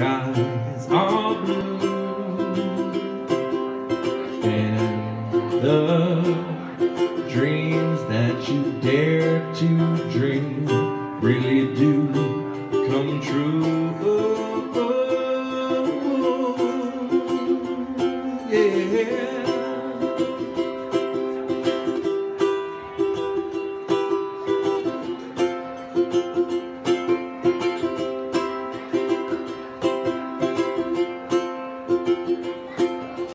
skies are blue and the dreams that you dare to dream really do come true. Yeah.